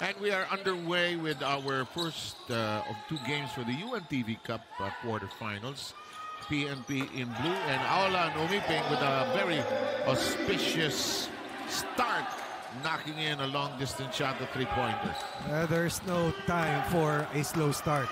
And we are underway with our first uh, of two games for the UNTV Cup uh, quarterfinals. PNP in blue and Ollan Omiping with a very auspicious start, knocking in a long distance shot, the three pointer. Uh, there's no time for a slow start.